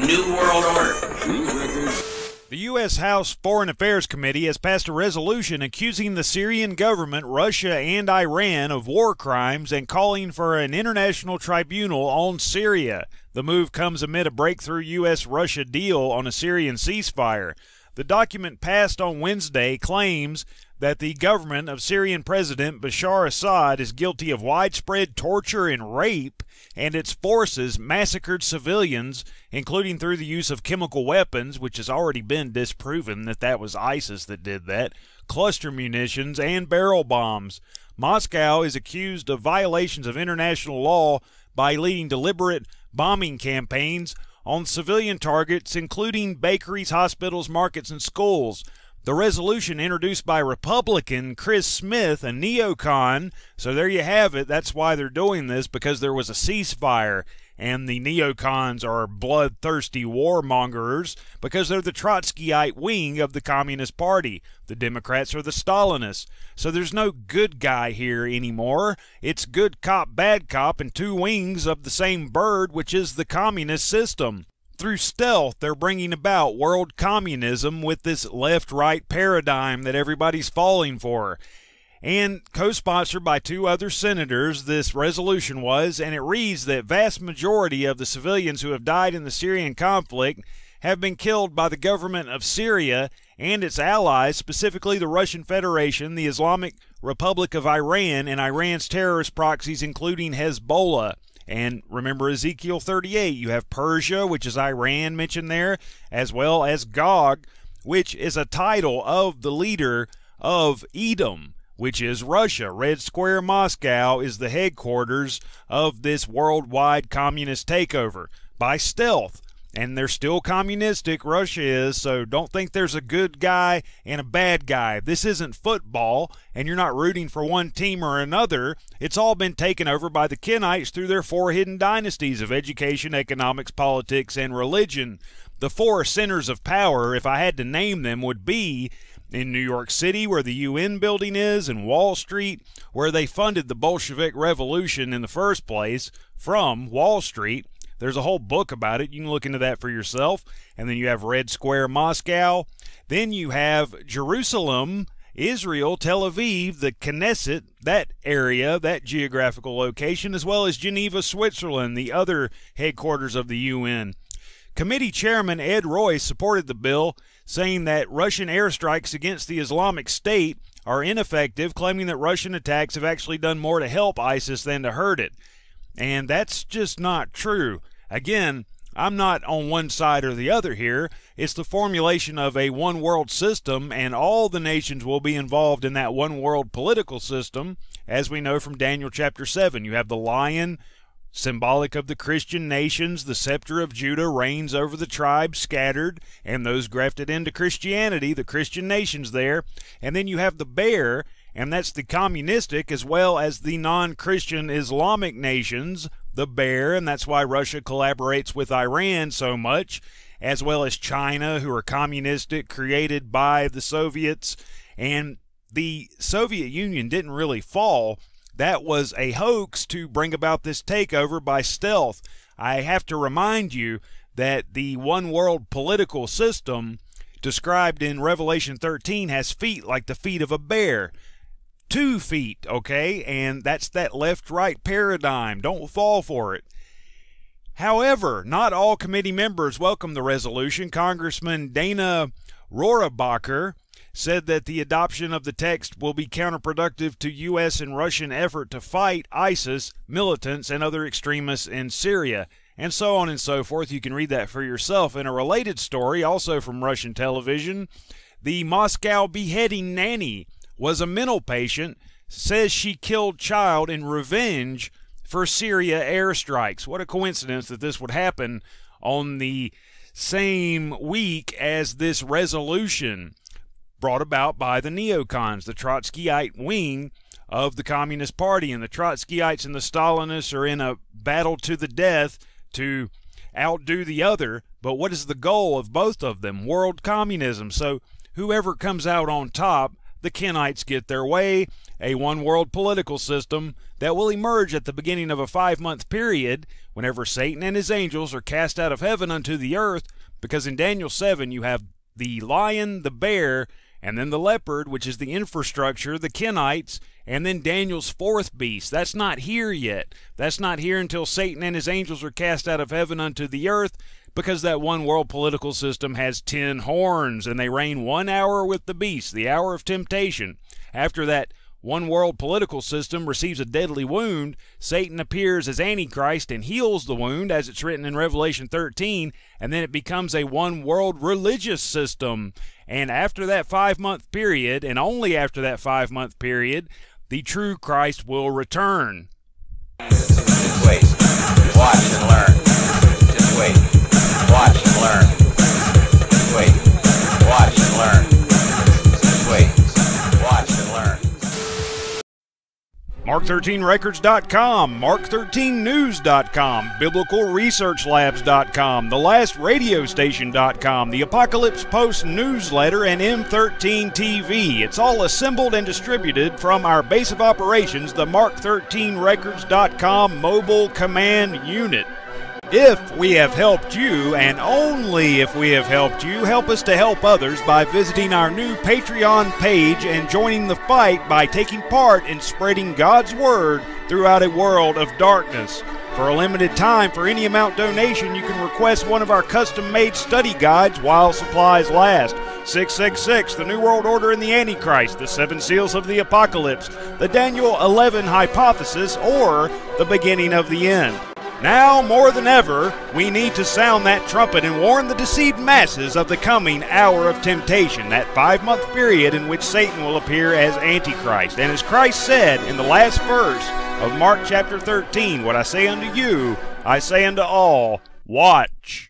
new world order. The U.S. House Foreign Affairs Committee has passed a resolution accusing the Syrian government, Russia, and Iran of war crimes and calling for an international tribunal on Syria. The move comes amid a breakthrough U.S. Russia deal on a Syrian ceasefire. The document passed on Wednesday claims that the government of Syrian President Bashar Assad is guilty of widespread torture and rape, and its forces massacred civilians, including through the use of chemical weapons, which has already been disproven that that was ISIS that did that, cluster munitions, and barrel bombs. Moscow is accused of violations of international law by leading deliberate bombing campaigns on civilian targets, including bakeries, hospitals, markets, and schools. The resolution introduced by Republican Chris Smith, a neocon. So there you have it. That's why they're doing this because there was a ceasefire. And the neocons are bloodthirsty warmongers because they're the Trotskyite wing of the Communist Party. The Democrats are the Stalinists. So there's no good guy here anymore. It's good cop, bad cop, and two wings of the same bird, which is the communist system through stealth, they're bringing about world communism with this left right paradigm that everybody's falling for. And co sponsored by two other senators, this resolution was, and it reads that vast majority of the civilians who have died in the Syrian conflict have been killed by the government of Syria and its allies, specifically the Russian Federation, the Islamic Republic of Iran, and Iran's terrorist proxies, including Hezbollah. And remember Ezekiel 38, you have Persia, which is Iran mentioned there, as well as Gog, which is a title of the leader of Edom, which is Russia. Red Square Moscow is the headquarters of this worldwide communist takeover by stealth and they're still communistic. Russia is, so don't think there's a good guy and a bad guy. This isn't football, and you're not rooting for one team or another. It's all been taken over by the Kenites through their four hidden dynasties of education, economics, politics, and religion. The four centers of power, if I had to name them, would be in New York City, where the UN building is, and Wall Street, where they funded the Bolshevik Revolution in the first place from Wall Street there's a whole book about it. You can look into that for yourself. And then you have Red Square, Moscow. Then you have Jerusalem, Israel, Tel Aviv, the Knesset, that area, that geographical location, as well as Geneva, Switzerland, the other headquarters of the UN. Committee Chairman Ed Royce supported the bill, saying that Russian airstrikes against the Islamic State are ineffective, claiming that Russian attacks have actually done more to help ISIS than to hurt it. And that's just not true. Again, I'm not on one side or the other here. It's the formulation of a one world system, and all the nations will be involved in that one world political system. As we know from Daniel chapter 7, you have the lion, symbolic of the Christian nations. The scepter of Judah reigns over the tribes scattered, and those grafted into Christianity, the Christian nations there. And then you have the bear, and that's the communistic as well as the non Christian Islamic nations the bear, and that's why Russia collaborates with Iran so much, as well as China, who are communistic, created by the Soviets. And the Soviet Union didn't really fall. That was a hoax to bring about this takeover by stealth. I have to remind you that the one world political system described in Revelation 13 has feet like the feet of a bear two feet, okay? And that's that left right paradigm. Don't fall for it. However, not all committee members welcome the resolution. Congressman Dana Rohrabacher said that the adoption of the text will be counterproductive to U.S. and Russian effort to fight ISIS militants and other extremists in Syria, and so on and so forth. You can read that for yourself. In a related story, also from Russian television, the Moscow beheading nanny was a mental patient, says she killed child in revenge for Syria airstrikes. What a coincidence that this would happen on the same week as this resolution brought about by the neocons, the Trotskyite wing of the Communist Party. And the Trotskyites and the Stalinists are in a battle to the death to outdo the other. But what is the goal of both of them? World communism. So whoever comes out on top the Kenites get their way, a one world political system that will emerge at the beginning of a five month period whenever Satan and his angels are cast out of heaven unto the earth, because in Daniel 7 you have the lion, the bear, and then the leopard, which is the infrastructure, the Kenites, and then Daniel's fourth beast. That's not here yet. That's not here until Satan and his angels are cast out of heaven unto the earth, because that one world political system has ten horns, and they reign one hour with the beast, the hour of temptation. After that one world political system receives a deadly wound, Satan appears as Antichrist and heals the wound, as it's written in Revelation 13, and then it becomes a one world religious system. And after that five month period, and only after that five month period, the true Christ will return. Wait. Watch and learn. Mark13records.com, Mark13news.com, BiblicalResearchLabs.com, TheLastRadioStation.com, the Apocalypse Post newsletter, and M13 TV. It's all assembled and distributed from our base of operations, the Mark13Records.com mobile command unit. If we have helped you, and only if we have helped you, help us to help others by visiting our new Patreon page and joining the fight by taking part in spreading God's Word throughout a world of darkness. For a limited time, for any amount donation, you can request one of our custom made study guides while supplies last. 666, The New World Order and the Antichrist, The Seven Seals of the Apocalypse, The Daniel 11 Hypothesis, or The Beginning of the End. Now, more than ever, we need to sound that trumpet and warn the deceived masses of the coming hour of temptation, that five month period in which Satan will appear as Antichrist. And as Christ said in the last verse of Mark chapter 13, What I say unto you, I say unto all, watch.